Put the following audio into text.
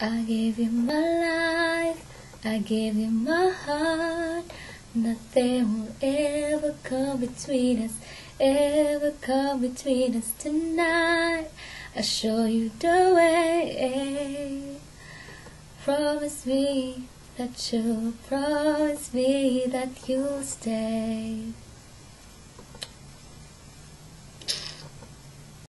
I gave you my life, I gave you my heart. Nothing will ever come between us, ever come between us tonight. I'll show you the way. Promise me that you'll promise me that you'll stay.